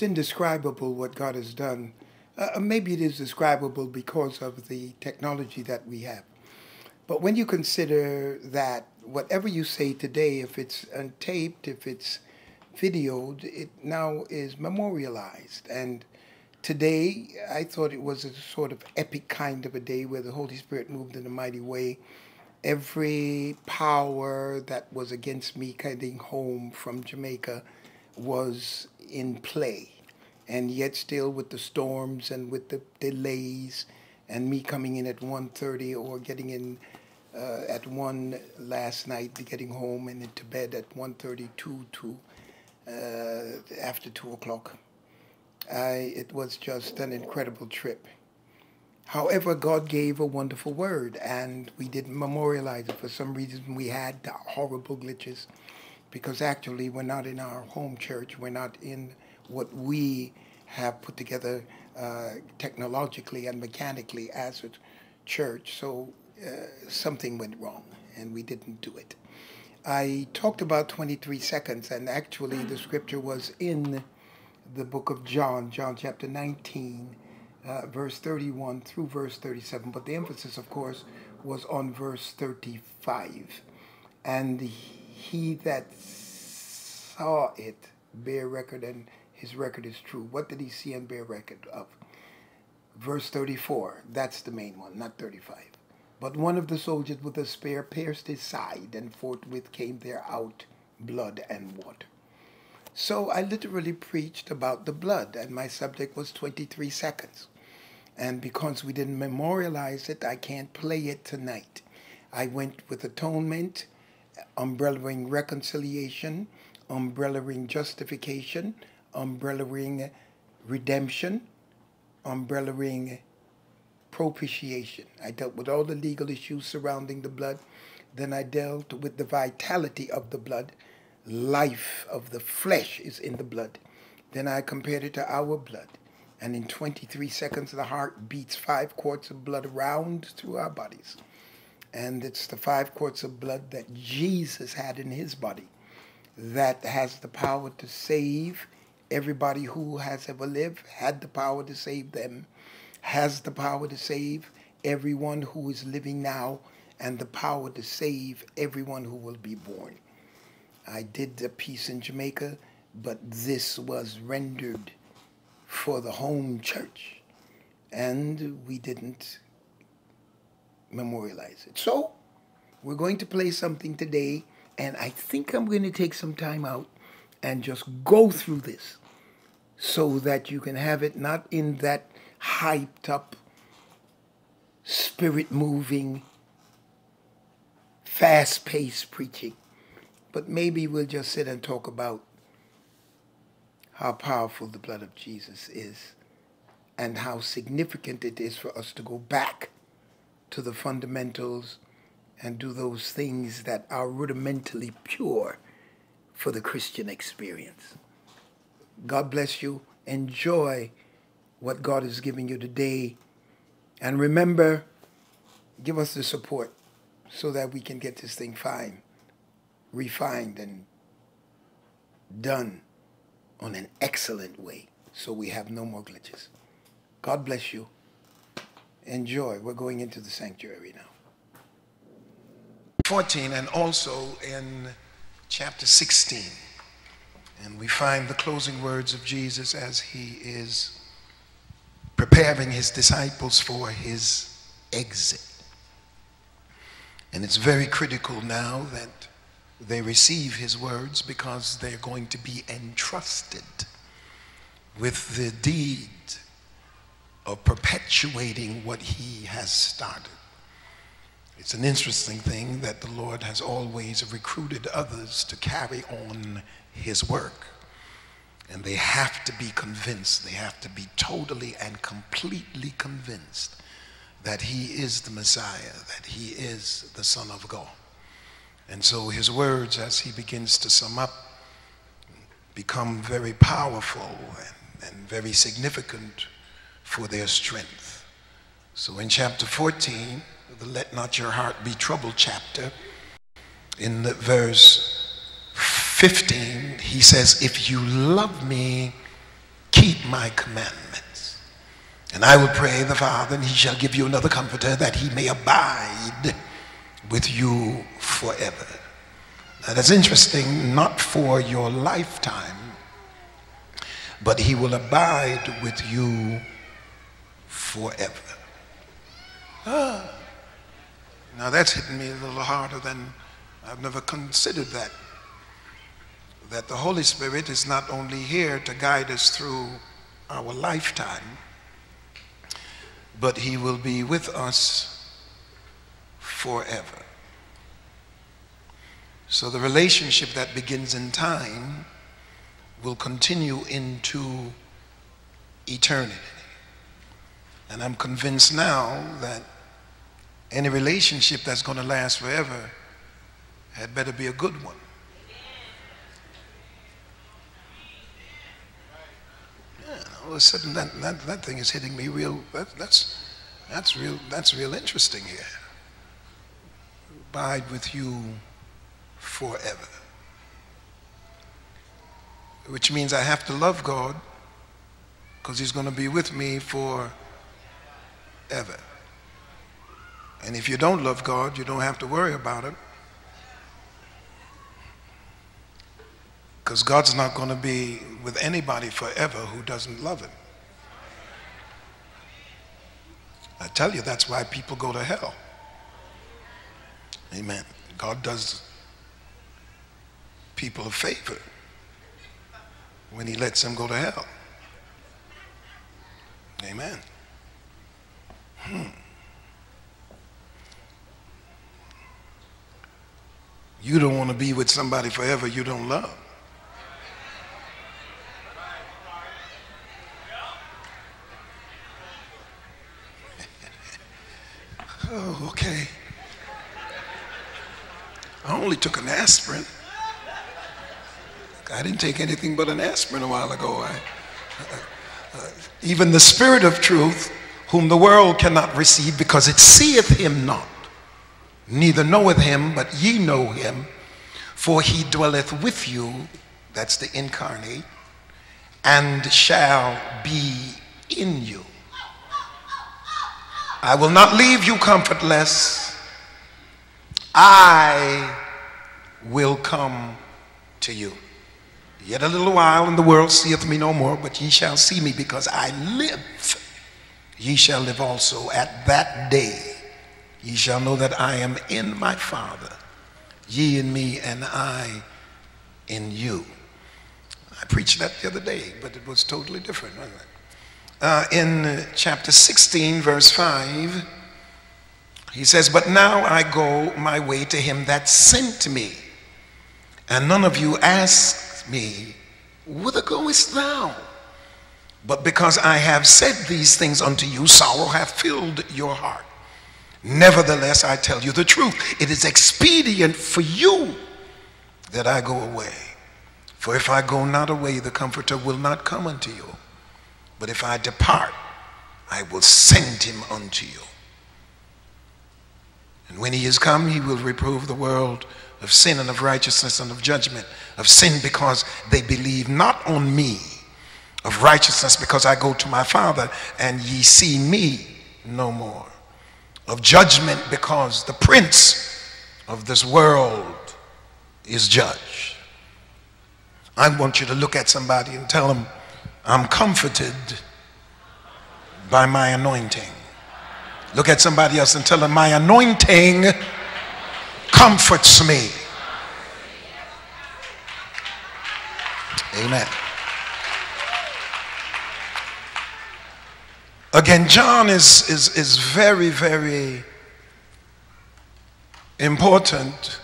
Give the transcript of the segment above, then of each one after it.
it is indescribable what God has done. Uh, maybe it is describable because of the technology that we have. But when you consider that whatever you say today, if it's untaped, if it's videoed, it now is memorialized. And today, I thought it was a sort of epic kind of a day where the Holy Spirit moved in a mighty way. Every power that was against me coming home from Jamaica was in play. And yet still with the storms and with the delays and me coming in at 1.30 or getting in uh, at 1 last night, getting home and into bed at 1.32 to uh, after 2 o'clock. I, it was just an incredible trip. However, God gave a wonderful word, and we didn't memorialize it. For some reason, we had horrible glitches because actually we're not in our home church. We're not in what we have put together uh, technologically and mechanically as a church. So uh, something went wrong, and we didn't do it. I talked about 23 seconds, and actually the scripture was in the book of John, John chapter 19, uh, verse 31 through verse 37. But the emphasis, of course, was on verse 35. And he that saw it bear record, and his record is true. What did he see and bear record of? Verse 34, that's the main one, not 35. But one of the soldiers with a spear pierced his side, and forthwith came there out blood and water. So I literally preached about the blood, and my subject was 23 seconds. And because we didn't memorialize it, I can't play it tonight. I went with atonement, umbrellaing reconciliation, umbrellaing justification, umbrellaing redemption, umbrellaing propitiation. I dealt with all the legal issues surrounding the blood. Then I dealt with the vitality of the blood life of the flesh is in the blood. Then I compared it to our blood. And in 23 seconds, the heart beats five quarts of blood around through our bodies. And it's the five quarts of blood that Jesus had in his body that has the power to save everybody who has ever lived, had the power to save them, has the power to save everyone who is living now, and the power to save everyone who will be born. I did a piece in Jamaica, but this was rendered for the home church. And we didn't memorialize it. So we're going to play something today, and I think I'm going to take some time out and just go through this so that you can have it not in that hyped up, spirit moving, fast paced preaching but maybe we'll just sit and talk about how powerful the blood of Jesus is and how significant it is for us to go back to the fundamentals and do those things that are rudimentally pure for the Christian experience. God bless you. Enjoy what God is giving you today. And remember, give us the support so that we can get this thing fine refined and done on an excellent way so we have no more glitches. God bless you. Enjoy. We're going into the sanctuary now. 14 and also in chapter 16. And we find the closing words of Jesus as he is preparing his disciples for his exit. And it's very critical now that they receive his words because they're going to be entrusted with the deed of perpetuating what he has started. It's an interesting thing that the Lord has always recruited others to carry on his work. And they have to be convinced, they have to be totally and completely convinced that he is the Messiah, that he is the Son of God. And so his words, as he begins to sum up, become very powerful and, and very significant for their strength. So in chapter 14, the Let Not Your Heart Be Troubled chapter, in the verse 15, he says, If you love me, keep my commandments. And I will pray the Father, and he shall give you another comforter that he may abide with you forever. Now that's interesting, not for your lifetime, but he will abide with you forever. Ah. Now that's hitting me a little harder than I've never considered that. That the Holy Spirit is not only here to guide us through our lifetime, but he will be with us forever. So the relationship that begins in time will continue into eternity. And I'm convinced now that any relationship that's going to last forever had better be a good one. All of a sudden that, that, that thing is hitting me real, that, that's, that's, real, that's real interesting here. Abide with you forever. Which means I have to love God because he's going to be with me forever. And if you don't love God, you don't have to worry about it. Because God's not going to be with anybody forever who doesn't love him. I tell you, that's why people go to hell. Amen. God does people a favor when he lets them go to hell. Amen. Hmm. You don't want to be with somebody forever you don't love. Oh, okay. I only took an aspirin. I didn't take anything but an aspirin a while ago. I, uh, uh, even the Spirit of truth, whom the world cannot receive because it seeth him not, neither knoweth him, but ye know him, for he dwelleth with you, that's the incarnate, and shall be in you. I will not leave you comfortless. I will come to you. Yet a little while, and the world seeth me no more, but ye shall see me because I live. Ye shall live also at that day. Ye shall know that I am in my Father, ye in me, and I in you. I preached that the other day, but it was totally different, wasn't it? Uh, in chapter 16, verse 5, he says, But now I go my way to him that sent me, and none of you ask me, Whither goest thou? But because I have said these things unto you, sorrow hath filled your heart. Nevertheless, I tell you the truth. It is expedient for you that I go away. For if I go not away, the Comforter will not come unto you. But if I depart, I will send him unto you. And when he is come, he will reprove the world of sin and of righteousness and of judgment, of sin because they believe not on me, of righteousness because I go to my Father and ye see me no more, of judgment because the prince of this world is judged. I want you to look at somebody and tell them, I'm comforted by my anointing. Look at somebody else and tell them, My anointing comforts me. Amen. Again, John is, is, is very, very important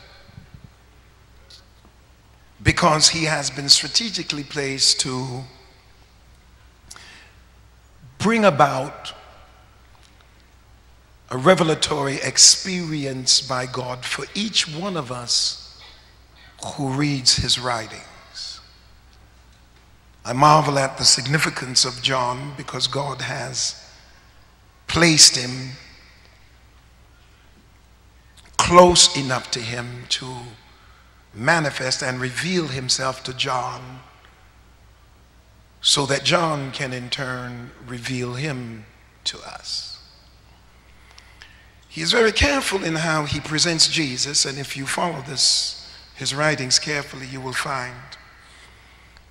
because he has been strategically placed to bring about a revelatory experience by God for each one of us who reads his writings. I marvel at the significance of John because God has placed him close enough to him to manifest and reveal himself to John so that John can in turn reveal him to us. He is very careful in how he presents Jesus, and if you follow this, his writings carefully, you will find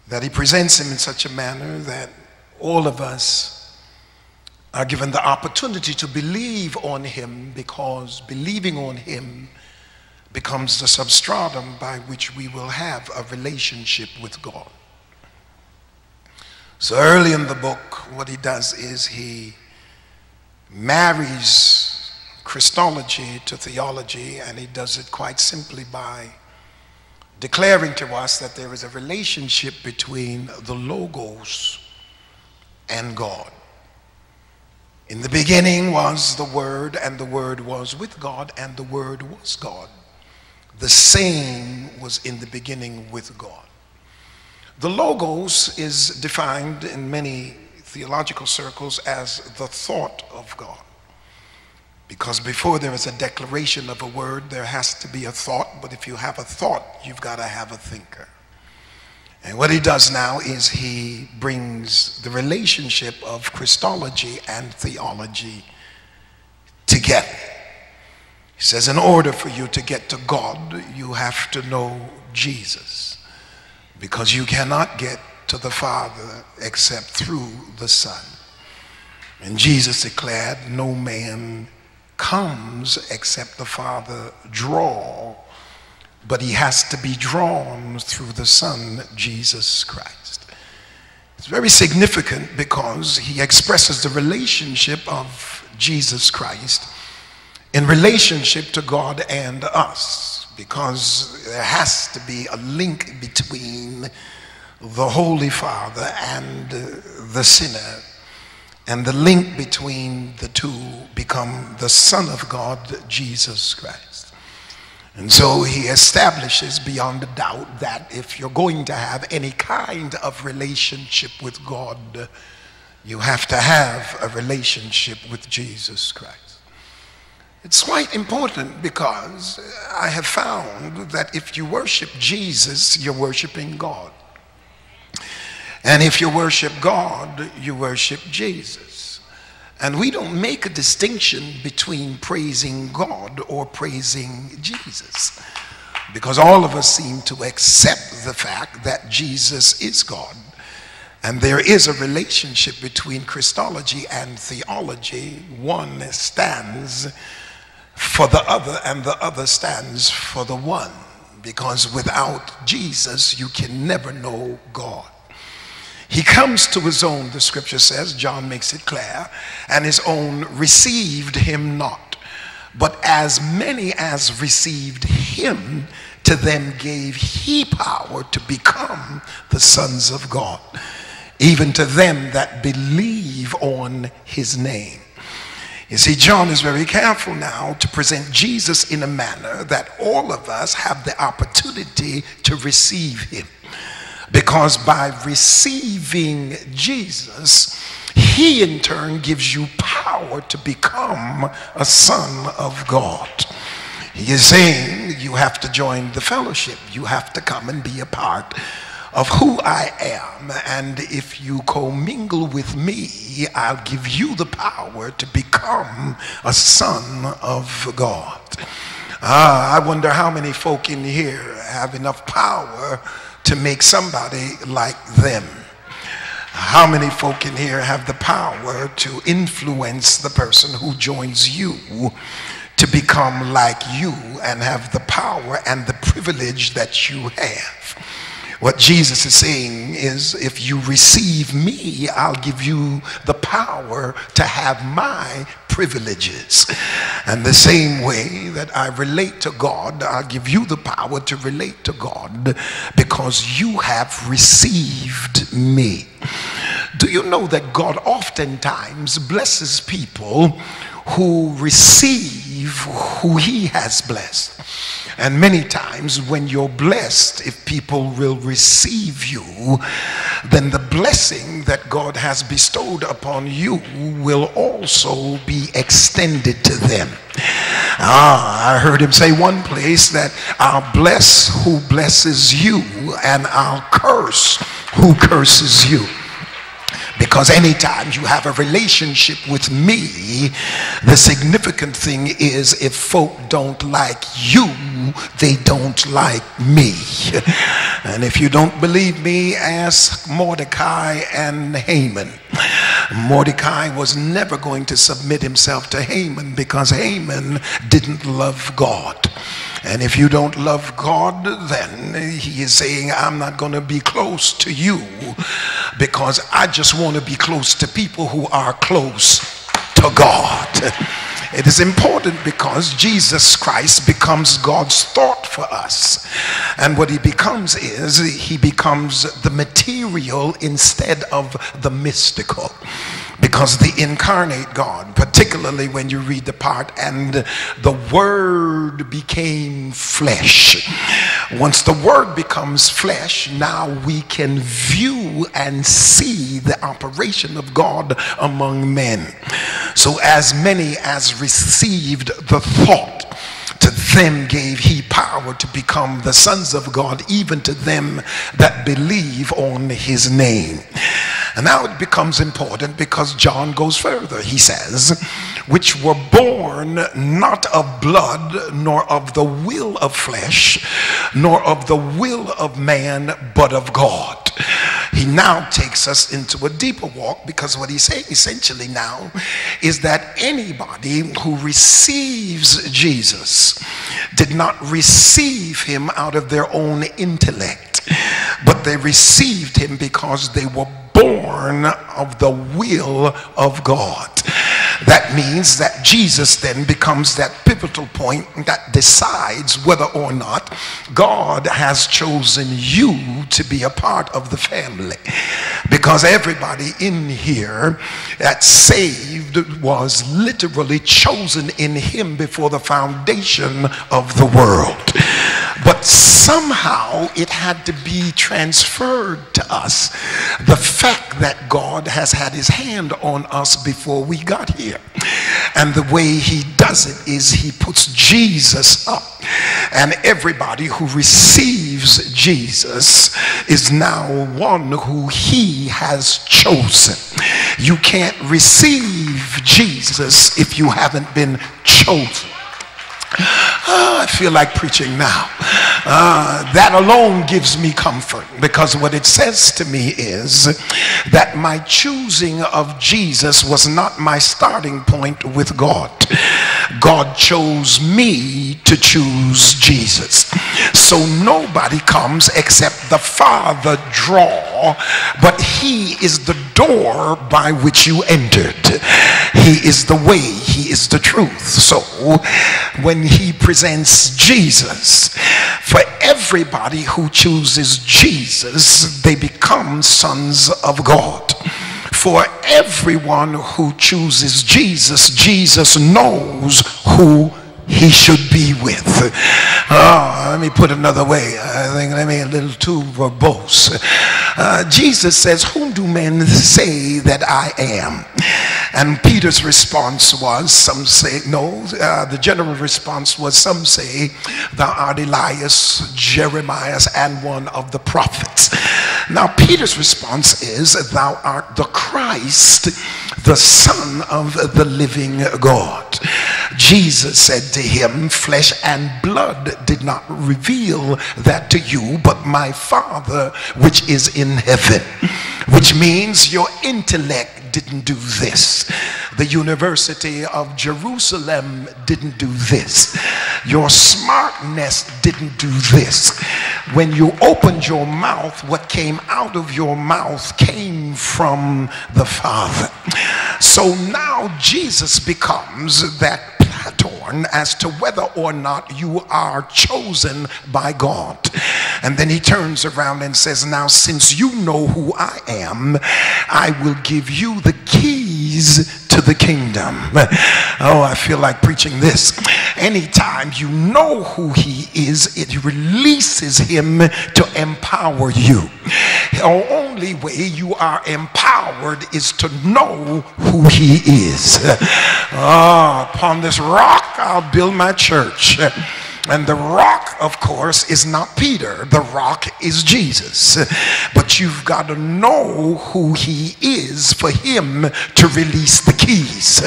that he presents him in such a manner that all of us are given the opportunity to believe on him because believing on him becomes the substratum by which we will have a relationship with God. So early in the book, what he does is he marries Christology to theology, and he does it quite simply by declaring to us that there is a relationship between the Logos and God. In the beginning was the Word, and the Word was with God, and the Word was God. The same was in the beginning with God. The Logos is defined in many theological circles as the thought of God. Because before there is a declaration of a word, there has to be a thought. But if you have a thought, you've got to have a thinker. And what he does now is he brings the relationship of Christology and theology together. He says, in order for you to get to God, you have to know Jesus. Because you cannot get to the Father except through the Son. And Jesus declared, No man comes except the Father draw, but he has to be drawn through the Son, Jesus Christ. It's very significant because he expresses the relationship of Jesus Christ in relationship to God and us because there has to be a link between the Holy Father and the sinner and the link between the two become the Son of God, Jesus Christ. And so he establishes beyond a doubt that if you're going to have any kind of relationship with God, you have to have a relationship with Jesus Christ. It's quite important because uh, I have found that if you worship Jesus, you're worshiping God. And if you worship God, you worship Jesus. And we don't make a distinction between praising God or praising Jesus. Because all of us seem to accept the fact that Jesus is God. And there is a relationship between Christology and theology. One stands for the other, and the other stands for the one. Because without Jesus, you can never know God. He comes to his own, the scripture says, John makes it clear, and his own received him not. But as many as received him, to them gave he power to become the sons of God, even to them that believe on his name. You see, John is very careful now to present Jesus in a manner that all of us have the opportunity to receive him. Because by receiving Jesus, he in turn gives you power to become a son of God. He is saying you have to join the fellowship. You have to come and be a part of who I am. And if you commingle with me, I'll give you the power to become a son of God. Ah, I wonder how many folk in here have enough power to make somebody like them. How many folk in here have the power to influence the person who joins you to become like you and have the power and the privilege that you have? What Jesus is saying is if you receive me, I'll give you the power to have my privileges. And the same way that I relate to God, I'll give you the power to relate to God because you have received me. Do you know that God oftentimes blesses people who receive who he has blessed? And many times when you're blessed, if people will receive you, then the blessing that God has bestowed upon you will also be extended to them. Ah, I heard him say one place that I'll bless who blesses you and I'll curse who curses you. Because anytime you have a relationship with me, the significant thing is if folk don't like you, they don't like me. And if you don't believe me, ask Mordecai and Haman. Mordecai was never going to submit himself to Haman because Haman didn't love God. And if you don't love God, then he is saying, I'm not going to be close to you because I just want to be close to people who are close to God. It is important because Jesus Christ becomes God's thought for us. And what he becomes is he becomes the material instead of the mystical. Because the incarnate God, particularly when you read the part, and the Word became flesh. Once the Word becomes flesh, now we can view and see the operation of God among men. So, as many as received the thought, to them gave he power to become the sons of God, even to them that believe on his name. And now it becomes important because John goes further. He says, which were born not of blood, nor of the will of flesh, nor of the will of man, but of God. He now takes us into a deeper walk because what he's saying essentially now is that anybody who receives Jesus did not receive him out of their own intellect, but they received him because they were born of the will of God. That means that Jesus then becomes that pivotal point that decides whether or not God has chosen you to be a part of the family. Because everybody in here that saved was literally chosen in him before the foundation of the world. But somehow it had to be transferred to us. The fact that God has had his hand on us before we got here. And the way he does it is he puts Jesus up. And everybody who receives Jesus is now one who he has chosen. You can't receive Jesus if you haven't been chosen. Oh, I feel like preaching now. Uh, that alone gives me comfort because what it says to me is that my choosing of Jesus was not my starting point with God. God chose me to choose Jesus. So nobody comes except the Father but He is the door by which you entered. He is the way, He is the truth. So when He presents Jesus, for everybody who chooses Jesus, they become sons of God for everyone who chooses Jesus, Jesus knows who he should be with. Oh, let me put another way. I think let me a little too verbose. Uh, Jesus says, Whom do men say that I am? And Peter's response was, Some say, no. Uh, the general response was, Some say, Thou art Elias, Jeremiah, and one of the prophets. Now, Peter's response is, Thou art the Christ, the Son of the living God. Jesus said to him, Flesh and blood did not reveal that to you, but my Father which is in heaven. Which means your intellect didn't do this. The University of Jerusalem didn't do this. Your smartness didn't do this. When you opened your mouth, what came out of your mouth came from the Father. So now Jesus becomes that torn as to whether or not you are chosen by God. And then he turns around and says, Now, since you know who I am, I will give you the keys to the kingdom. Oh, I feel like preaching this. Anytime you know who he is, it releases him to empower you. The only way you are empowered is to know who he is. Oh, upon this rock I'll build my church And the rock, of course, is not Peter. The rock is Jesus. But you've got to know who he is for him to release the keys.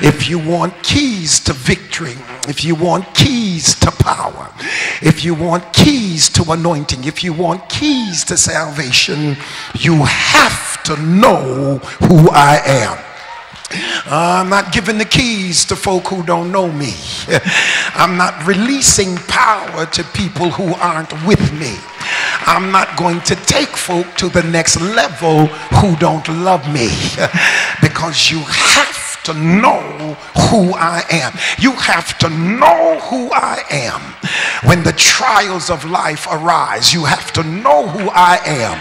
If you want keys to victory, if you want keys to power, if you want keys to anointing, if you want keys to salvation, you have to know who I am. I'm not giving the keys to folk who don't know me. I'm not releasing power to people who aren't with me. I'm not going to take folk to the next level who don't love me because you have to know who I am. You have to know who I am. When the trials of life arise, you have to know who I am.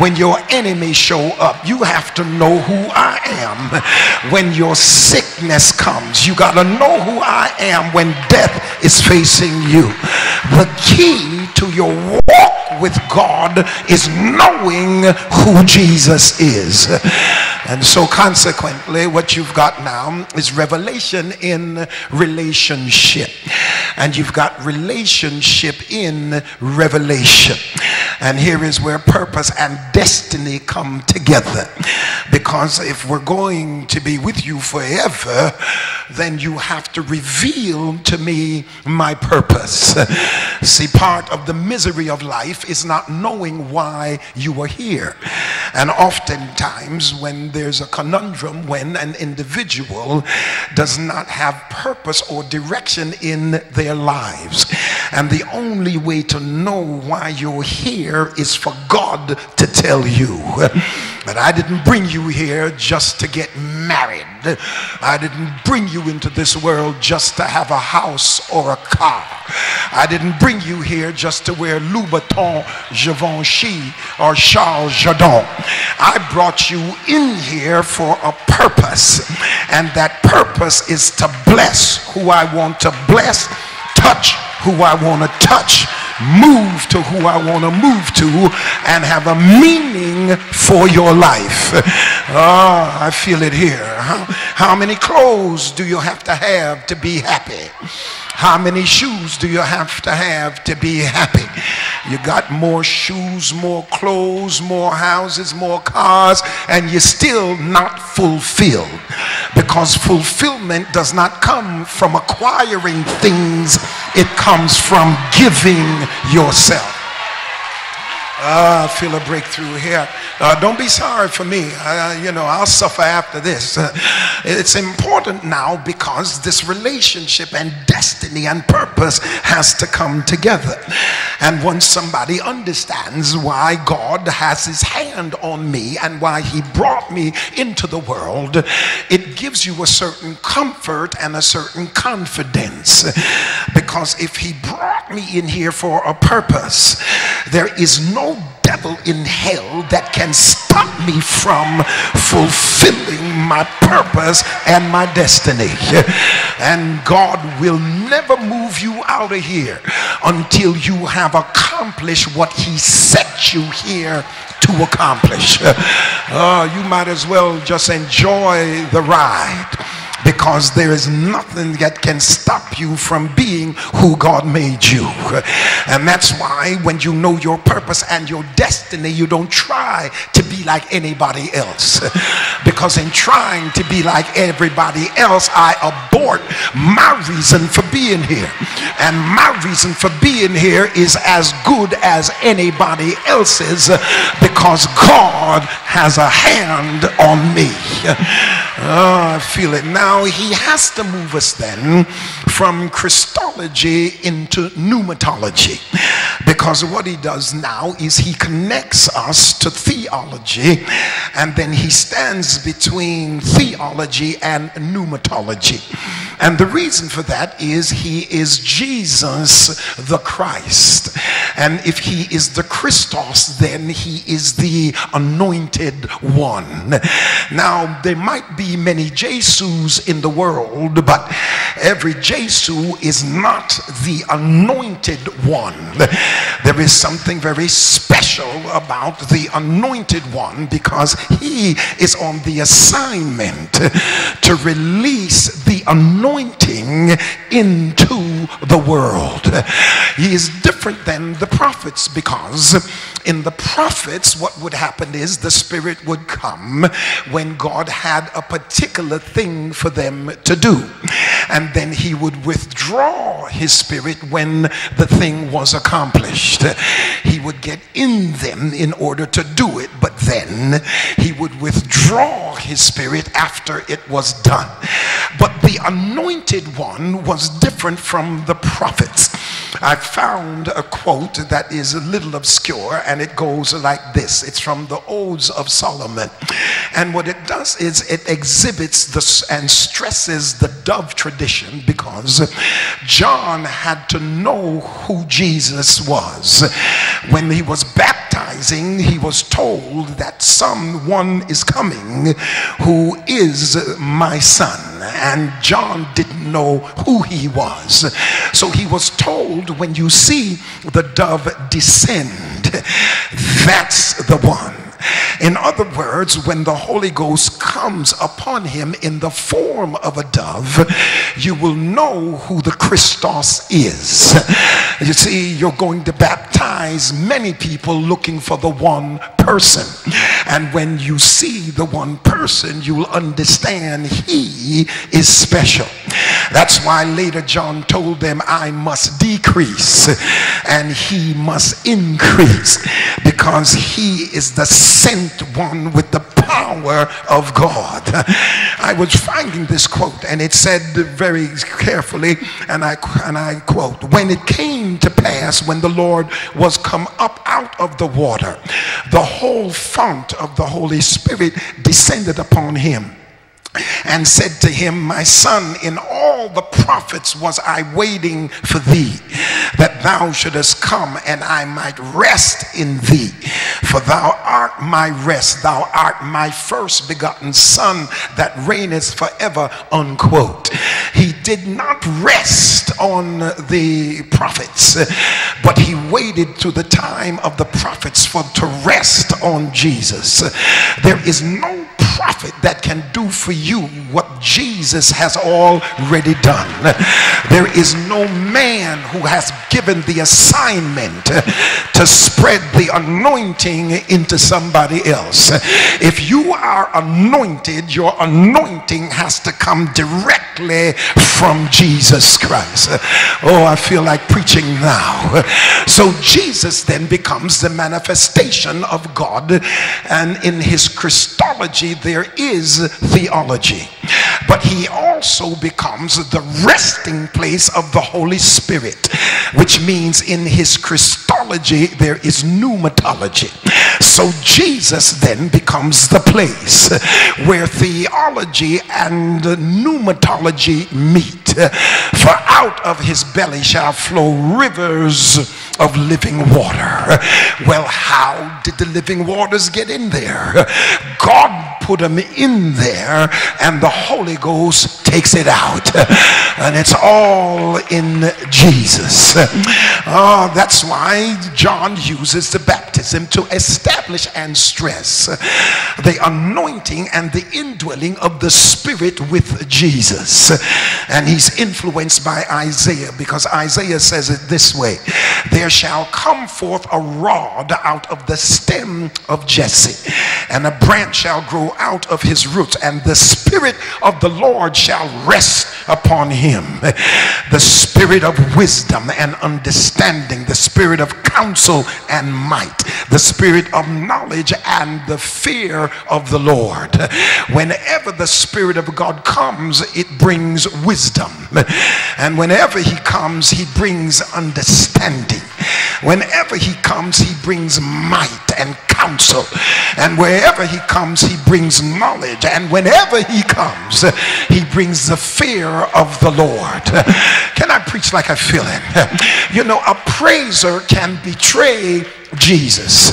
When your enemies show up, you have to know who I am. When your sickness comes, you got to know who I am when death is facing you. The key to your walk with God is knowing who Jesus is. And so, consequently, what you've got now is revelation in relationship. And you've got relationship in revelation. And here is where purpose and destiny come together. Because if we're going to be with you forever, then you have to reveal to me my purpose. See, part of the misery of life is not knowing why you are here. And oftentimes, when there's a conundrum, when an individual does not have purpose or direction in their lives, and the only way to know why you're here is for God to tell you. But I didn't bring you here just to get married. I didn't bring you into this world just to have a house or a car. I didn't bring you here just to wear Louboutin, Givenchy, or Charles Jourdan. I brought you in here for a purpose, and that purpose is to bless who I want to bless, touch who I want to touch, move to who I want to move to, and have a meaning for your life. Oh, I feel it here. How, how many clothes do you have to have to be happy? How many shoes do you have to have to be happy? You got more shoes, more clothes, more houses, more cars, and you're still not fulfilled. Because fulfillment does not come from acquiring things, it comes from giving yourself. Uh, I feel a breakthrough here. Uh, don't be sorry for me. Uh, you know, I'll suffer after this. Uh, it's important now because this relationship and destiny and purpose has to come together. And once somebody understands why God has his hand on me and why he brought me into the world, it gives you a certain comfort and a certain confidence. Because if he brought me in here for a purpose, there is no devil in hell that can stop me from fulfilling my purpose and my destiny. And God will never move you out of here until you have accomplished what he set you here to accomplish. Uh, you might as well just enjoy the ride because there is nothing that can stop you from being who God made you. And that's why when you know your purpose and your destiny, you don't try to be like anybody else. Because in trying to be like everybody else, I abort my reason for being here. And my reason for being here is as good as anybody else's because God has a hand on me. Oh, I feel it now he has to move us then from Christology into pneumatology because what he does now is he connects us to theology and then he stands between theology and pneumatology. And the reason for that is he is Jesus the Christ. And if he is the Christos, then he is the anointed one. Now, there might be many Jesus in the world, but every Jesu is not the anointed one. There is something very special about the anointed one because he is on the assignment to release the the anointing into the world. He is different than the prophets because in the prophets, what would happen is the Spirit would come when God had a particular thing for them to do. And then he would withdraw his Spirit when the thing was accomplished. He would get in them in order to do it, but then he would withdraw his Spirit after it was done. But the anointed one was different from the prophets. I found a quote that is a little obscure and it goes like this. It's from the Odes of Solomon. And what it does is it exhibits this and stresses the dove tradition because John had to know who Jesus was. When he was baptizing, he was told that someone is coming who is my son. And John didn't know who he was. So he was told when you see the dove descend, that's the one. In other words, when the Holy Ghost comes upon him in the form of a dove, you will know who the Christos is. You see, you're going to baptize many people looking for the one person. And when you see the one person, you will understand he is special. That's why later John told them, I must decrease and he must increase because he is the sent one with the power of God. I was finding this quote and it said very carefully, and I, and I quote, when it came to pass when the Lord was come up out of the water, the whole fount of the Holy Spirit descended upon him and said to him, My son, in all the prophets was I waiting for thee, that thou shouldest come and I might rest in thee. For thou art my rest, thou art my first begotten son that reigneth forever. Unquote. He did not rest on the prophets, but he waited to the time of the prophets for to rest on Jesus. There is no prophet that can do for you what Jesus has already done. There is no man who has given the assignment to spread the anointing into somebody else. If you are anointed, your anointing has to come directly from Jesus Christ. Oh, I feel like preaching now. So Jesus then becomes the manifestation of God, and in his Christology, there is theology. But he also becomes the resting place of the Holy Spirit, which means in his Christology there is pneumatology. So Jesus then becomes the place where theology and pneumatology meet. For out of his belly shall flow rivers of living water. Well, how did the living waters get in there? God put them in there and the Holy Ghost takes it out. And it's all in Jesus. Oh, that's why John uses the baptism to establish and stress the anointing and the indwelling of the Spirit with Jesus. And he's influenced by Isaiah because Isaiah says it this way There shall come forth a rod out of the stem of Jesse, and a branch shall grow out of his roots, and the Spirit of the Lord shall rest upon him. The Spirit of wisdom and understanding, the Spirit of counsel and might, the Spirit of knowledge and the fear of the Lord. Whenever the Spirit of God comes, it brings wisdom. And whenever he comes, he brings understanding. Whenever he comes, he brings might and counsel. And wherever he comes, he brings knowledge. And whenever he comes, he brings the fear of the Lord. Can I preach like I feel it? You know, a praiser can betray Jesus.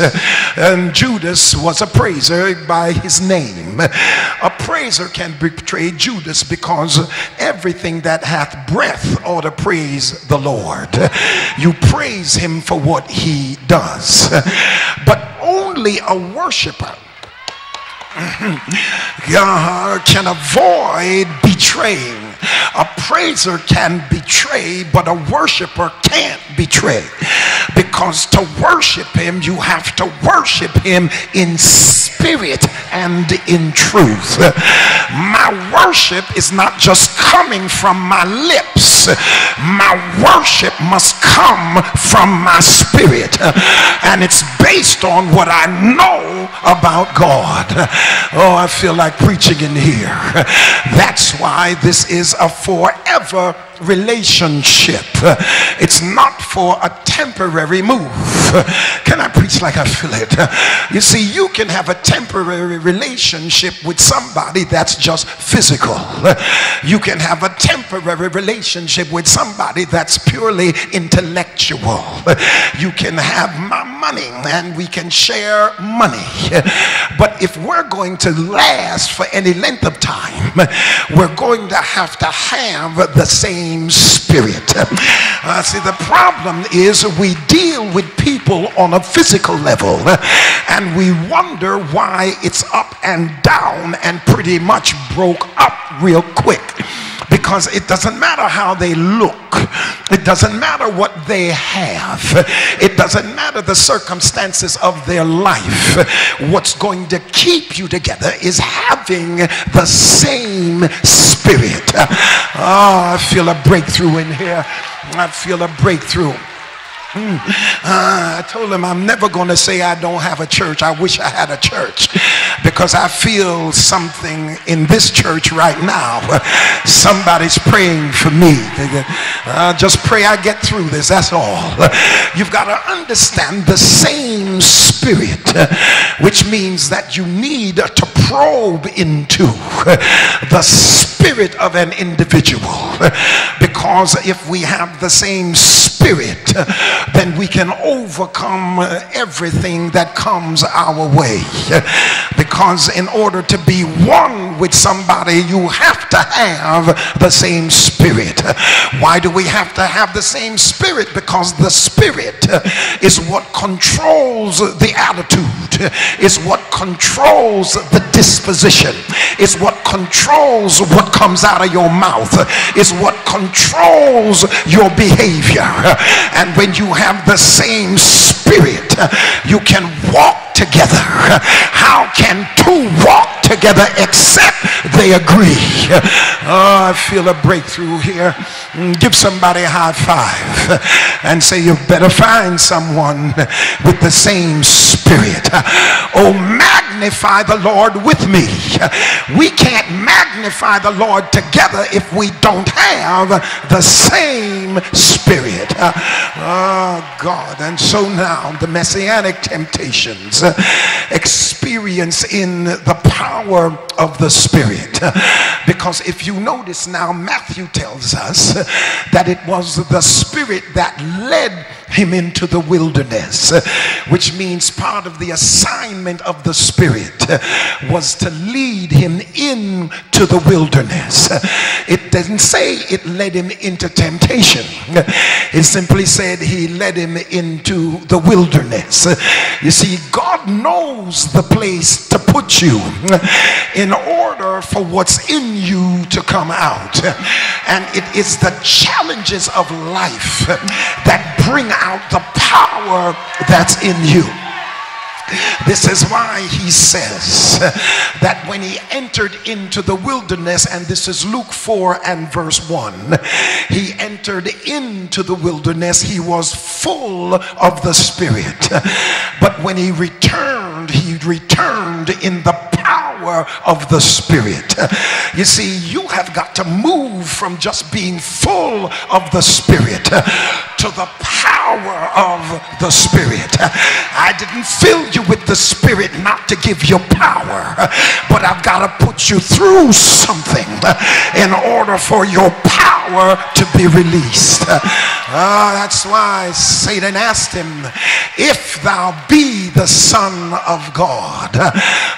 And Judas was a praiser by his name. A praiser can betray Judas because everything that hath breath ought to praise the Lord. You praise him for what he does. But only a worshiper can avoid betraying. A praiser can betray, but a worshiper can't betray. Because to worship him, you have to worship him in spirit and in truth. My worship is not just coming from my lips, my worship must come from my spirit. And it's based on what I know about God. Oh, I feel like preaching in here. That's why this is a forever relationship. It's not for a temporary move. Can I preach like I feel it? You see, you can have a temporary relationship with somebody that's just physical. You can have a temporary relationship with somebody that's purely intellectual. You can have money and we can share money. But if we're going to last for any length of time, we're going to have to have the same spirit. Uh, see, the problem is we deal with people on a physical level and we wonder why it's up and down and pretty much broke up real quick because it doesn't matter how they look. It doesn't matter what they have. It doesn't matter the circumstances of their life. What's going to keep you together is having the same spirit. Oh i feel a breakthrough in here. I feel a breakthrough Mm. Uh, I told him I'm never going to say I don't have a church. I wish I had a church because I feel something in this church right now. Somebody's praying for me. Uh, just pray I get through this. That's all. You've got to understand the same spirit, which means that you need to probe into the spirit of an individual because if we have the same spirit then we can overcome uh, everything that comes our way. Because in order to be one with somebody, you have to have the same spirit. Why do we have to have the same spirit? Because the spirit is what controls the attitude, is what controls the disposition, is what controls what comes out of your mouth, is what controls your behavior. And when you have the same spirit, you can walk together. How can two walk together except they agree? Oh, I feel a breakthrough here. Mm, give somebody a high five and say, You better find someone with the same spirit. Oh, magnify the Lord with me. We can't magnify the Lord together if we don't have the same spirit. Oh, God. And so now the messianic temptations experience in the power of the Spirit. Because if you notice now, Matthew tells us that it was the Spirit that led him into the wilderness, which means part of the assignment of the Spirit was to lead him into the wilderness. It doesn't say it led him into temptation, it simply said he led him into the wilderness. You see, God knows the place to put you in order for what's in you to come out. And it is the challenges of life that bring out the power that's in you. This is why he says that when he entered into the wilderness, and this is Luke 4 and verse 1, he entered into the wilderness, he was full of the Spirit. But when he returned, he returned in the power of the Spirit. You see, you have got to move from just being full of the Spirit to the power of the Spirit. I didn't fill you with the Spirit not to give you power, but I've got to put you through something in order for your power to be released. Uh, that's why Satan asked him, If thou be the Son of God,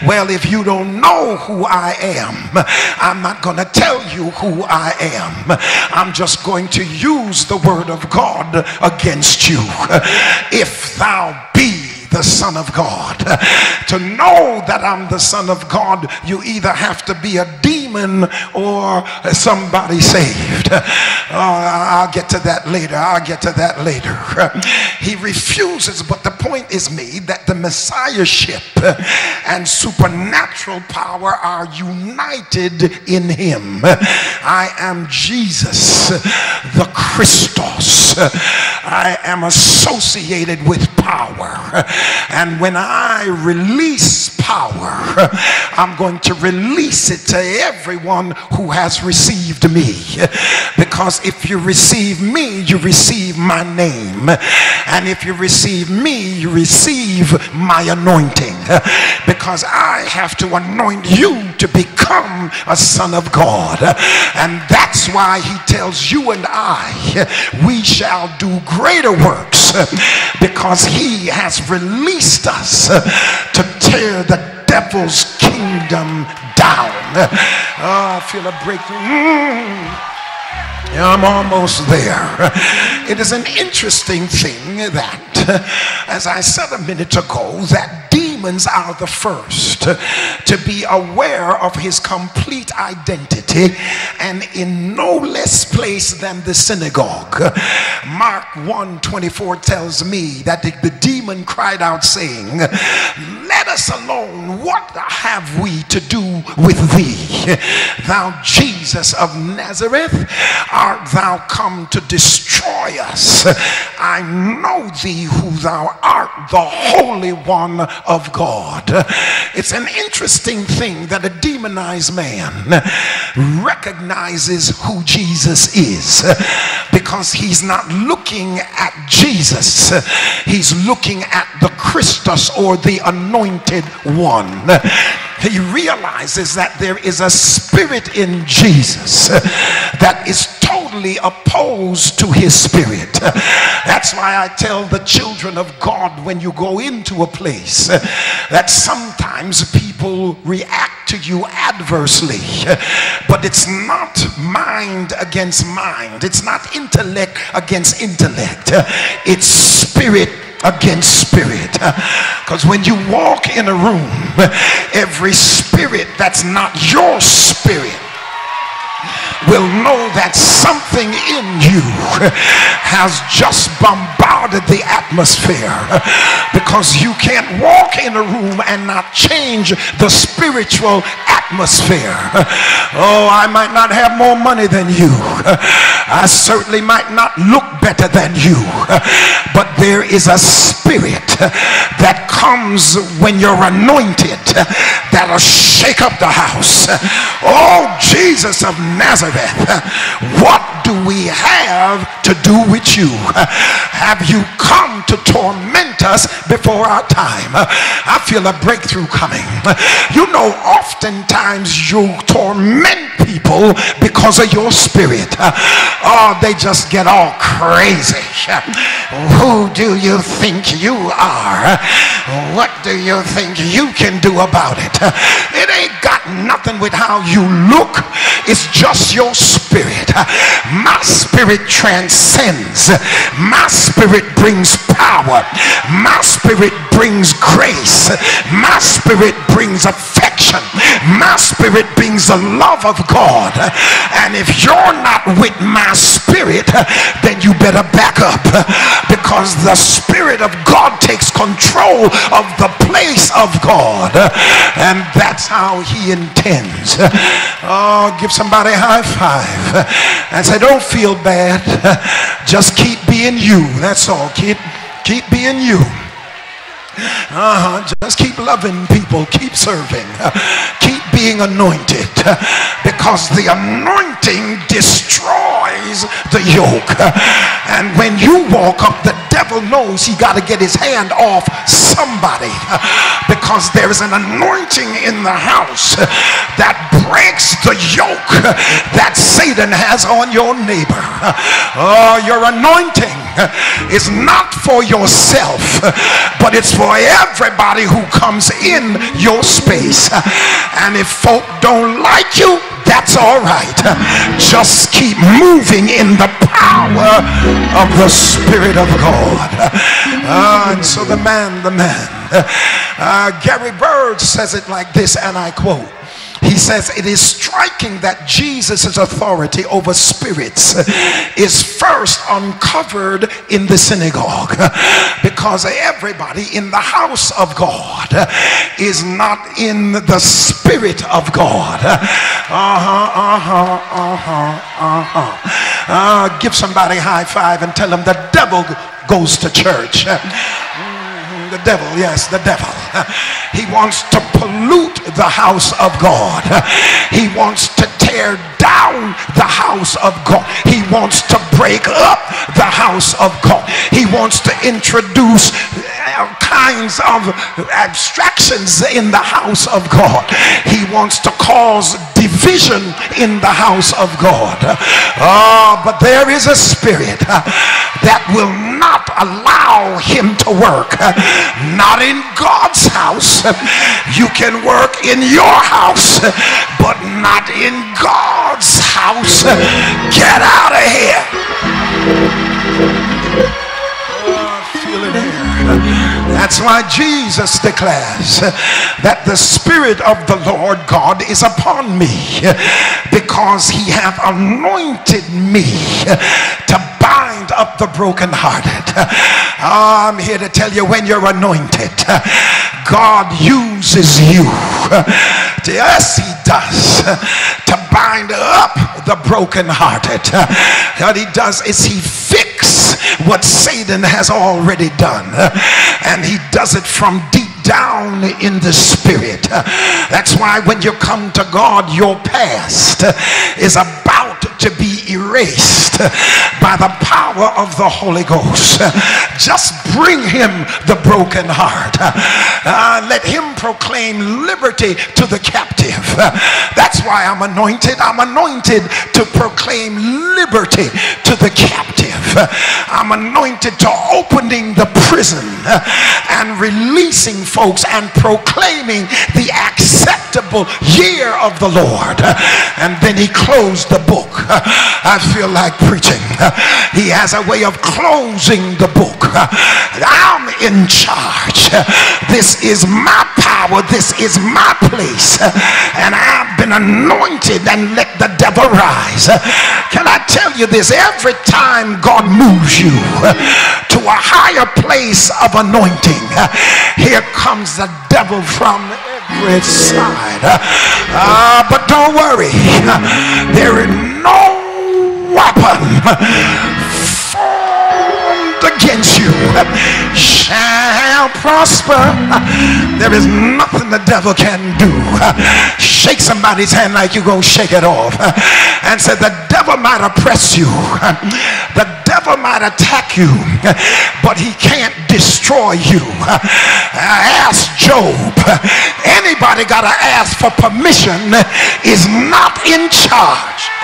well, if you don't know who I am, I'm not going to tell you who I am. I'm just going to use the word of God against you. If thou be the Son of God. To know that I'm the Son of God, you either have to be a demon or somebody saved. Oh, I'll get to that later. I'll get to that later. He refuses, but the point is made that the Messiahship and supernatural power are united in him. I am Jesus, the Christos. I am associated with power. And when I release power, I'm going to release it to everyone who has received me. Because if you receive me, you receive my name. And if you receive me, you receive my anointing. Because I have to anoint you to become a son of God. And that's why he tells you and I, we shall do greater works because he has released us to tear the devil's kingdom down. Oh, I feel a breakthrough. Mm. I'm almost there. It is an interesting thing that, as I said a minute ago, that demons are the first to be aware of his complete identity and in no less place than the synagogue. Mark 1 24 tells me that the, the demon cried out, saying, us alone. What have we to do with thee? Thou Jesus of Nazareth, art thou come to destroy us? I know thee who thou art, the Holy One of God. It's an interesting thing that a demonized man recognizes who Jesus is because he's not looking at Jesus, he's looking at the Christus or the anointed one. He realizes that there is a spirit in Jesus that is opposed to his spirit. That's why I tell the children of God when you go into a place that sometimes people react to you adversely, but it's not mind against mind, it's not intellect against intellect, it's spirit against spirit. Because when you walk in a room, every spirit that's not your spirit will know that something in you has just bombarded the atmosphere because you can't walk in a room and not change the spiritual atmosphere. Oh, I might not have more money than you. I certainly might not look better than you. But there is a spirit that comes when you're anointed that'll shake up the house. Oh, Jesus of Nazareth, what do we have to do with you? Have you come to torment us before our time? I feel a breakthrough coming. You know, oftentimes you torment people because of your spirit. Oh, they just get all crazy. Who do you think you are? What do you think you can do about it? It ain't nothing with how you look. It's just your spirit. My spirit transcends. My spirit brings power. My spirit brings grace. My spirit brings affection. My spirit brings the love of God. And if you're not with my spirit, then you better back up because the spirit of God takes control of the place of God. And that's how he intends. Oh, give somebody a high five and say, don't feel bad. Just keep being you. That's all. Keep, keep being you. Uh-huh. Just keep loving people. Keep serving. Keep being anointed. Because the anointing destroys the yoke. And when you walk up, the devil knows he got to get his hand off somebody. Because there is an anointing in the house that breaks the yoke that Satan has on your neighbor. Oh, your anointing is not for yourself, but it's for everybody who comes in your space. And if folk don't like you, that's all right. Just keep moving in the power of the Spirit of God. Uh, and so the man, the man, uh, Gary Burge says it like this, and I quote. He says it is striking that Jesus' authority over spirits is first uncovered in the synagogue because everybody in the house of God is not in the spirit of God. Uh-huh, uh-huh, uh-huh, uh-huh. Uh, give somebody high five and tell them the devil goes to church the devil, yes, the devil. He wants to pollute the house of God. He wants to tear down the house of God. He wants to break up the house of God. He wants to introduce uh, kinds of abstractions in the house of God. He wants to cause division in the house of God. Oh, but there is a spirit ah, that will not allow him to work. Not in God's house. You can work in your house, but not in God's house. Get out of here. Ah, That's why Jesus declares that the Spirit of the Lord God is upon me because he hath anointed me to bind up the brokenhearted. Ah, I'm here to tell you when you're anointed, God uses you. Yes, he does. To bind up the brokenhearted. What he does is he fix what Satan has already done. And he does it from deep down in the spirit. That's why when you come to God, your past is about to be erased by the power of the Holy Ghost. Just bring him the broken heart. Uh, let him proclaim liberty to the captive. That's why I'm anointed. I'm anointed to proclaim liberty to the captive. I'm anointed to opening the prison and releasing folks and proclaiming the acceptable year of the Lord. And then he closed the book. I feel like preaching. He has a way of closing the book. I'm in charge. This is my power. This is my place. And I've been anointed and let the devil rise. Can I tell you this? Every time God moves you to a higher place of anointing, here comes the devil from every side. Uh, but don't worry. There is no weapon formed against you shall prosper. There is nothing the devil can do. Shake somebody's hand like you're going to shake it off and say, The devil might oppress you, the devil might attack you, but he can't destroy you. Ask Job. Anybody got to ask for permission is not in charge.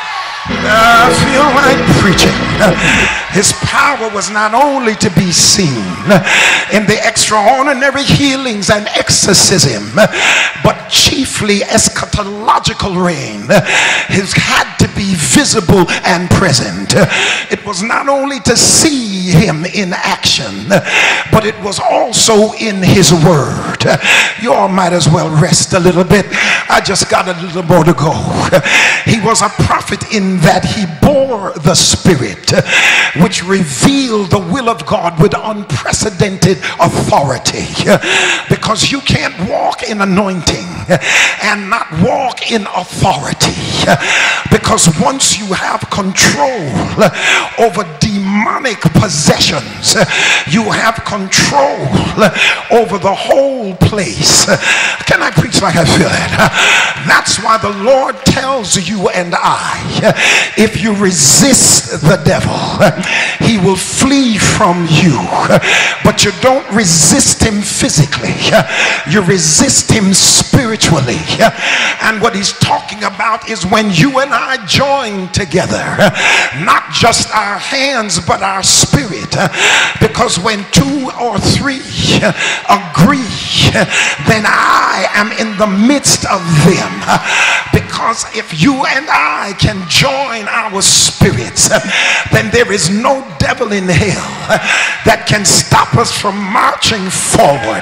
Uh, I feel like preaching. His power was not only to be seen in the extraordinary healings and exorcism, but chiefly eschatological reign. His had to be visible and present. It was not only to see him in action, but it was also in his word. You all might as well rest a little bit. I just got a little more to go. He was a prophet in that he bore the Spirit, which revealed the will of God with unprecedented authority. Because you can't walk in anointing and not walk in authority. Because once you have control over demonic possessions, you have control over the whole place. Can I preach like I feel it? That's why the Lord tells you and I if you resist the devil, he will flee from you. But you don't resist him physically, you resist him spiritually. And what he's talking about is when you and I join together, not just our hands, but our spirit. Because when two or three agree, then I am in the midst of them. Because if you and I can join our spirits, then there is no devil in hell that can stop us from marching forward.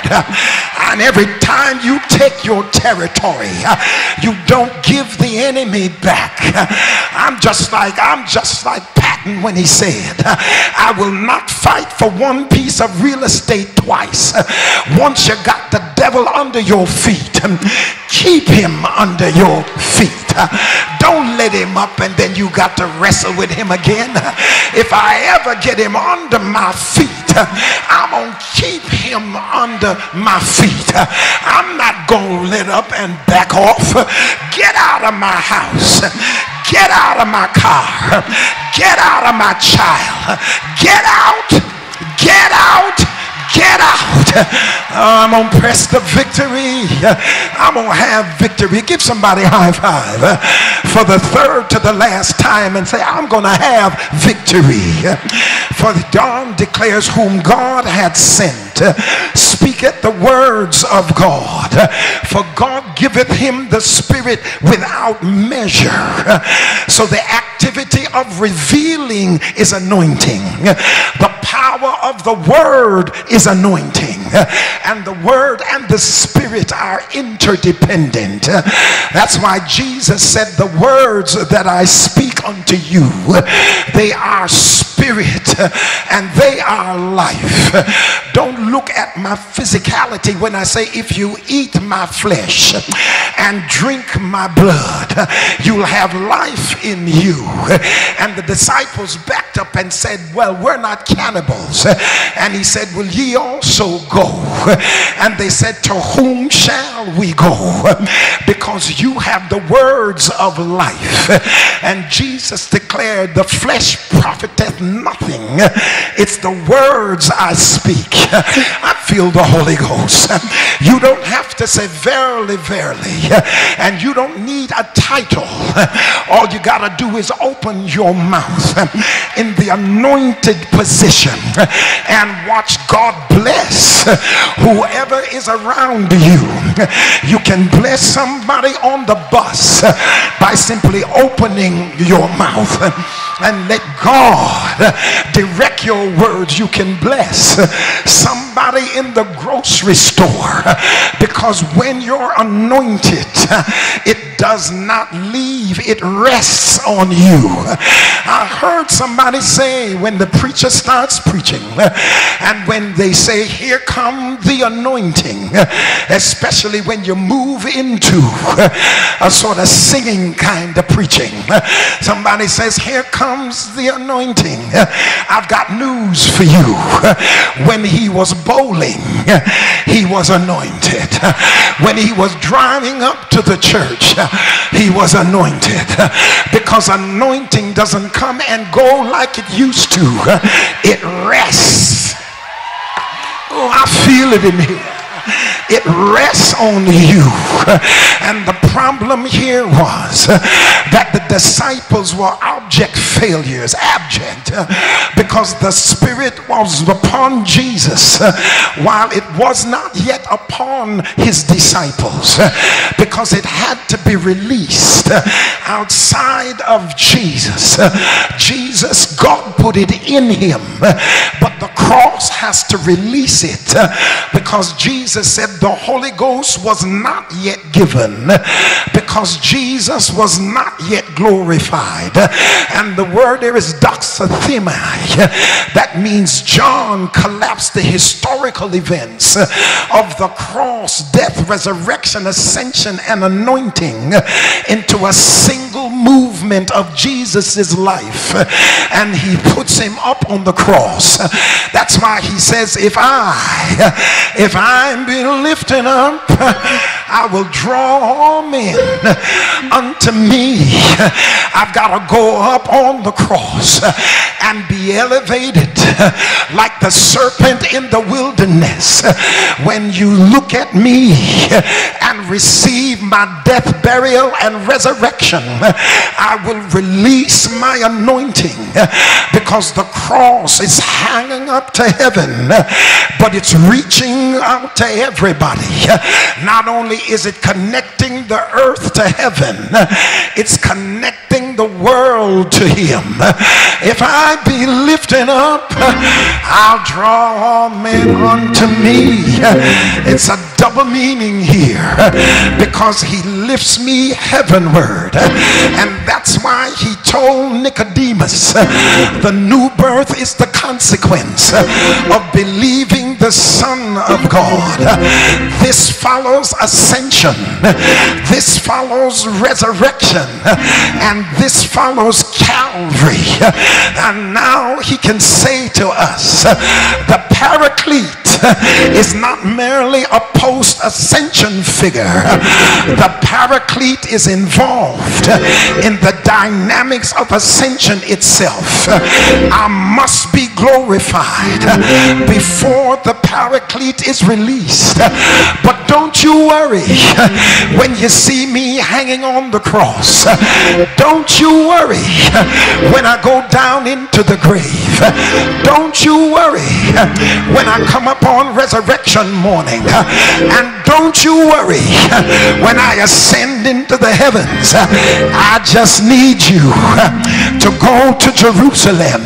And every time you take your territory, you don't give the enemy back. I'm just like, I'm just like Patton when he said, I will not fight for one piece of real estate twice. Once you got the devil under your feet, keep him under your feet. Don't let him up and then you got to wrestle with him again. If I ever get him under my feet, I'm going to keep him under my feet. I'm not going to let up and back off. Get out of my house. Get out of my car. Get out of my child. Get out. Get out Get out. Oh, I'm going to press the victory. I'm going to have victory. Give somebody high five for the third to the last time and say, I'm going to have victory. For John declares whom God had sent speaketh the words of God. For God giveth him the spirit without measure. So the activity of revealing is anointing. The power of the word is anointing. And the word and the spirit are interdependent. That's why Jesus said, The words that I speak unto you, they are spirit and they are life. Don't look at my physicality when I say, If you eat my flesh and drink my blood, you'll have life in you. And the disciples backed up and said, Well, we're not cannibals. And he said, Will ye also go? And they said, To whom shall we go? Because you have the words of life. And Jesus declared, The flesh profiteth nothing. It's the words I speak. I feel the Holy Ghost. You don't have to say verily, verily. And you don't need a title. All you got to do is open your mouth in the anointed position and watch God bless whoever is around you. You can bless somebody on the bus by simply opening your mouth and let God direct your words. You can bless somebody in the grocery store because when you're anointed, it does not leave, it rests on you. I heard somebody say when the preacher starts preaching and when they say, Here come the anointing, especially when you move into a sort of singing kind of preaching. Somebody says, Here comes the anointing. I've got news for you. When he was bowling, he was anointed. When he was driving up to the church, he was anointed. Because anointing doesn't come and go like it used to, it rests. Oh, I feel it in here it rests on you. And the problem here was that the disciples were object failures, abject, because the Spirit was upon Jesus while it was not yet upon his disciples, because it had to be released outside of Jesus. Jesus, God put it in him, but cross has to release it uh, because Jesus said the Holy Ghost was not yet given because Jesus was not yet glorified. And the word there is doxathemi. That means John collapsed the historical events of the cross, death, resurrection, ascension, and anointing into a single movement of Jesus's life. And he puts him up on the cross. That's why he says, if I, if I'm being lifted up, I will draw all men unto me. I've got to go up on the cross and be elevated like the serpent in the wilderness. When you look at me and receive my death, burial, and resurrection. I will release my anointing because the cross is hanging up to heaven, but it's reaching out to everybody. Not only is it connecting the earth to heaven, it's connecting the world to him. If I be lifted up, I'll draw all men unto me. It's a double meaning here because he lifts me heavenward. And that's why he told Nicodemus the new birth is the consequence of believing the Son of God. This follows ascension, this follows resurrection, and this follows Calvary. And now he can say to us, the paraclete is not merely a post ascension figure, the paraclete is involved in the dynamics of ascension itself. I must be glorified before the paraclete is released. But don't you worry when you see me hanging on the cross. Don't you worry when I go down into the grave. Don't you worry when I come up on resurrection morning. And don't you worry when I ascend into the heavens. I just need you to go to Jerusalem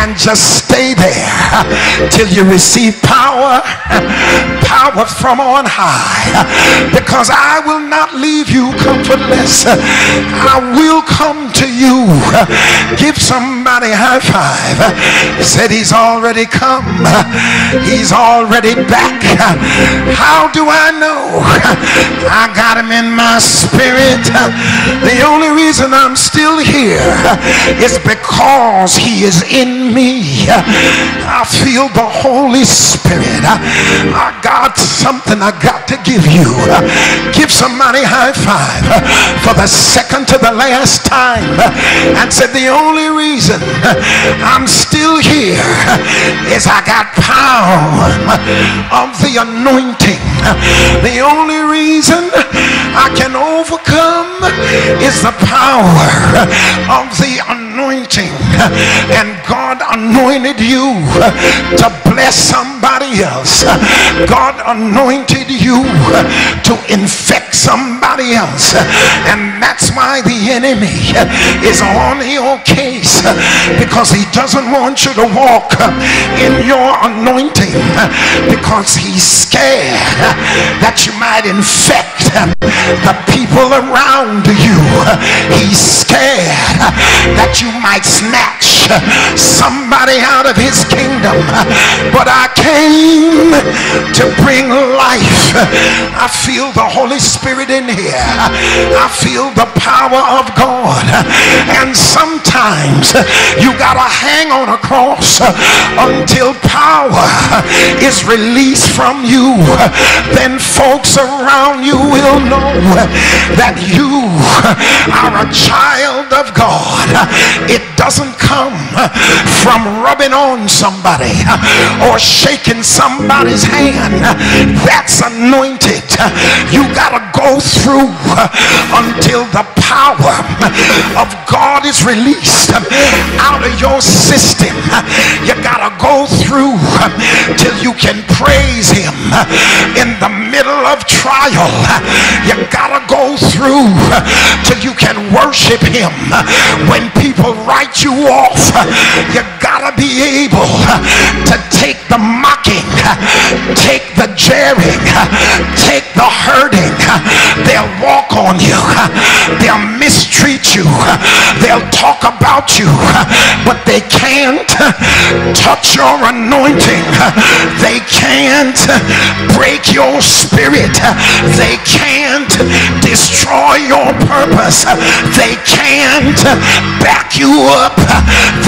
and just stay there till you receive power, power from on high. Because I will not leave you comfortless. I will come to you. Give somebody high five. Said he's already come. He's already back. How do I know? I got him in my spirit. The only reason I'm still here is because he is in me. I feel the Holy Spirit. Ah, I got something I got to give you. Give somebody high five for the second to the last time and said the only reason I'm still here is I got power of the anointing. The only reason I can overcome is the power of the anointing. And God anointed you to bless somebody else. God anointed you to infect somebody else. And that's why the enemy is on your case because he doesn't want you to walk in your anointing because he's scared that you might infect the people around you. He's scared that you might snatch somebody out of his kingdom. But I came to bring life. I feel the Holy Spirit in here. I feel the power of God. And sometimes you gotta hang on a cross until power is released from you. Then folks around you will know that you are a child of God. It doesn't come from rubbing on somebody or shaking somebody's hand. That's anointed. You gotta go through uh, until the power uh, of God is released uh, out of your system. You gotta go through till you can praise him in the middle of trial. You gotta go through till you can worship him when people write you off. You gotta be able to take the mocking, take the jeering, take the hurting. They'll walk on you. They'll mistreat you. They'll talk about you, but they can't touch your anointing. They can't break your spirit. They can't destroy your purpose. They can't back you up.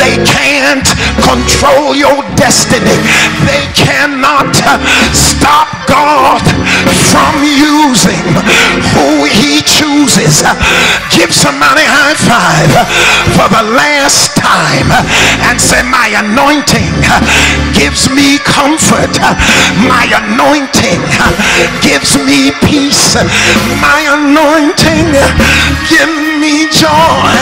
They can't control your destiny. They cannot stop God from using who he chooses. Give somebody high five for the last time and say, my anointing gives me comfort. My anointing gives me peace. My anointing gives me joy.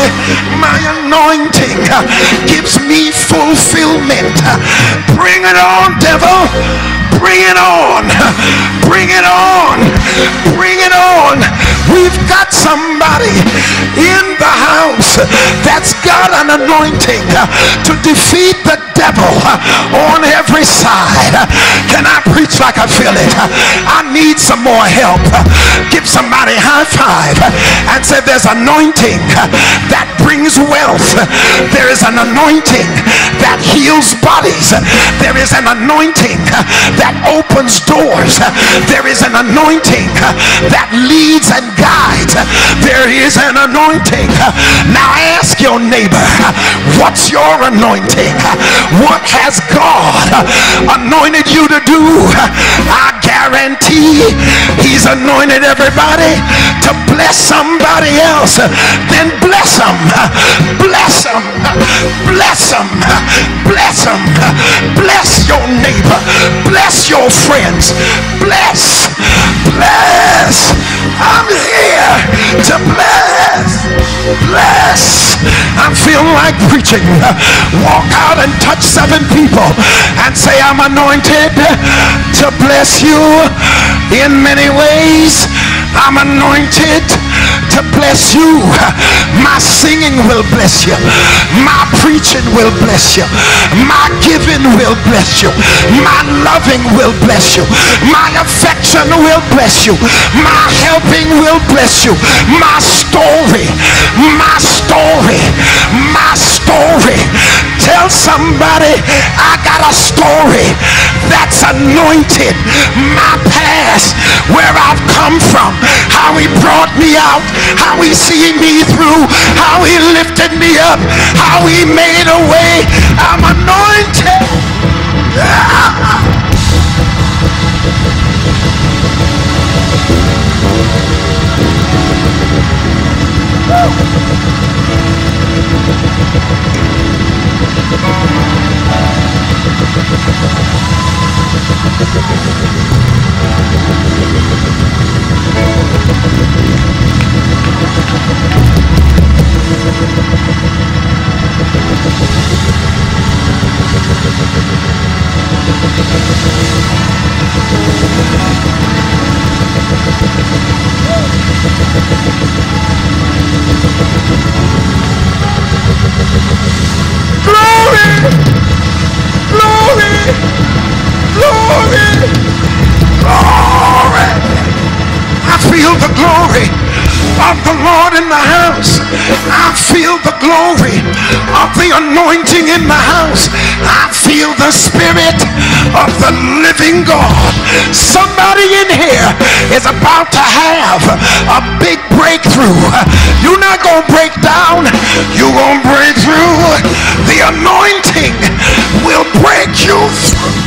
My anointing uh, gives me fulfillment. Uh, bring it on, devil. Bring it on. Uh, bring it on. Bring it on. We've got somebody in the house that's got an anointing to defeat the devil uh, on every side. Can I preach like I feel it? I need some more help. Give somebody a high five and say there's anointing that brings wealth. There is an anointing that heals bodies. There is an anointing that opens doors. There is an anointing that leads and guides. There is an anointing. Now ask your neighbor, what's your anointing? What has God anointed you to do? I guarantee he's anointed everybody to bless somebody else. Then bless them. Bless them. Bless them. Bless them. Bless your neighbor. Bless your friends. Bless. Bless. I'm here to bless. Bless. I'm feeling like preaching. Walk out and touch seven people and say, I'm anointed to bless you in many ways. I'm anointed to bless you. My singing will bless you. My preaching will bless you. My giving will bless you. My loving will bless you. My affection will bless you. My helping will bless you. My story, my story, my story. Tell somebody I got a story that's anointed. My past, where I've come from, how he brought me out, how he see me through, how he lifted me up, how he made a way. I'm anointed. The house. I feel the glory of the anointing in the house. I feel the spirit of the living God. Somebody in here is about to have a big breakthrough. You're not going to break down. You're going to break through. The anointing will break you through.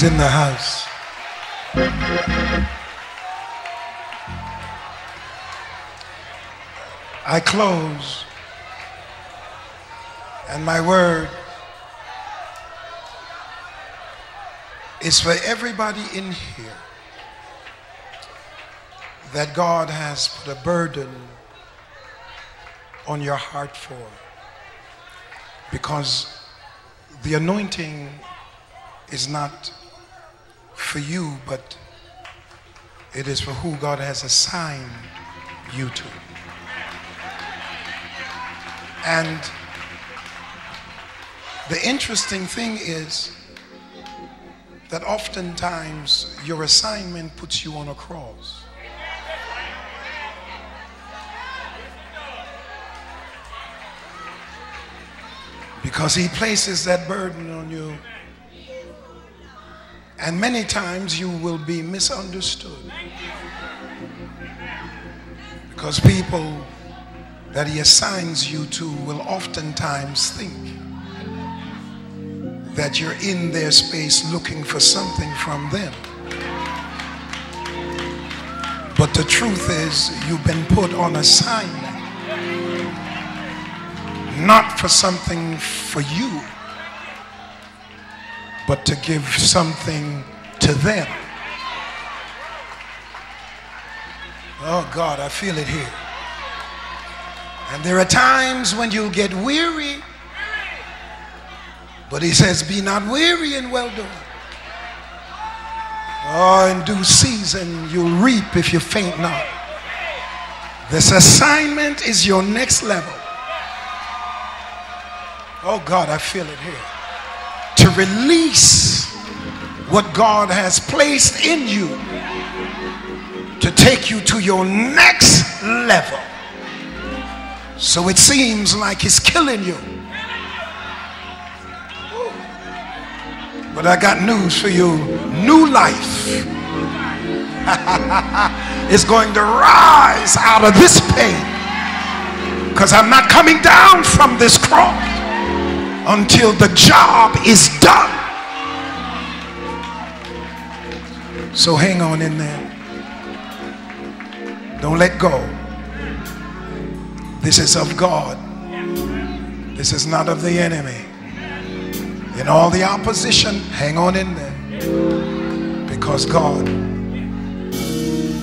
In the house. I close, and my word is for everybody in here that God has put a burden on your heart for. Because the anointing is not for you, but it is for who God has assigned you to. And the interesting thing is that oftentimes your assignment puts you on a cross. Because he places that burden on you. And many times you will be misunderstood. Because people that he assigns you to will oftentimes think that you're in their space looking for something from them. But the truth is, you've been put on assignment not for something for you, but to give something to them. Oh God, I feel it here. And there are times when you'll get weary, but he says, Be not weary in well doing. Oh, in due season you'll reap if you faint not. This assignment is your next level. Oh God, I feel it here. To release what God has placed in you to take you to your next level. So it seems like He's killing you. But I got news for you new life is going to rise out of this pain because I'm not coming down from this cross until the job is done. So hang on in there. Don't let go. This is of God. This is not of the enemy. In all the opposition, hang on in there. Because God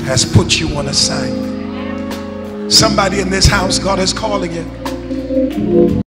has put you on assignment. Somebody in this house, God is calling you.